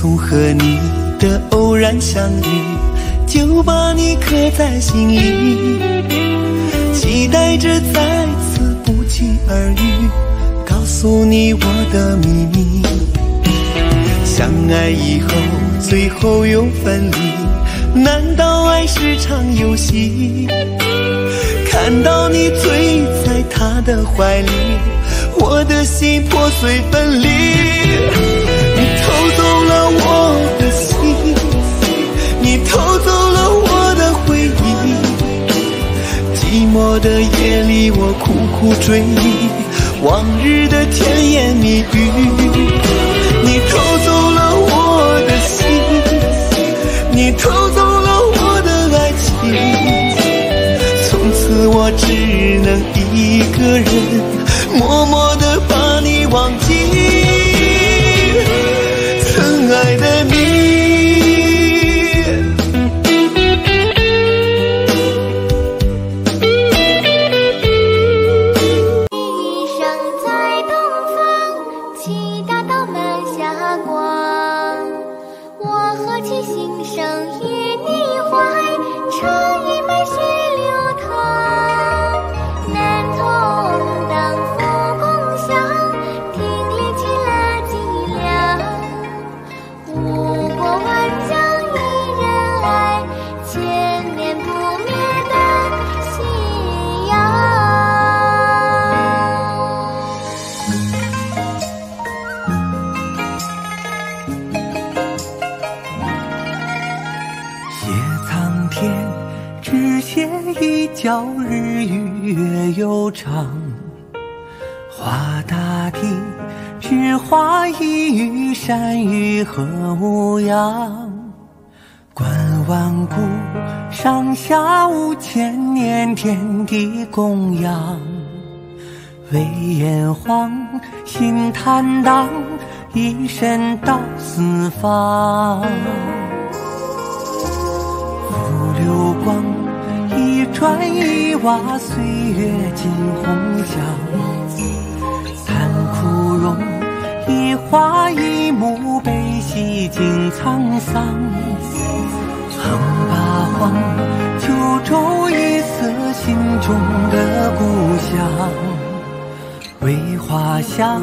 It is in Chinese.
从和你的偶然相遇，就把你刻在心里，期待着再次不期而遇，告诉你我的秘密。相爱以后，最后又分离，难道爱是场游戏？看到你醉在他的怀里，我的心破碎分离。你偷的夜里，我苦苦追忆往日的甜言蜜语。你偷走了我的心，你偷走了我的爱情。从此我只能一个人，默默的把你忘记，天，只写一角日与月悠长。画大地，只画一隅山与河无恙。观万古，上下五千年，天地供养。为炎黄，心坦荡，一身到四方。一砖一瓦，岁月尽红墙。叹枯荣，一花一木，悲喜尽沧桑。横八荒，九州一色，心中的故乡。为华夏。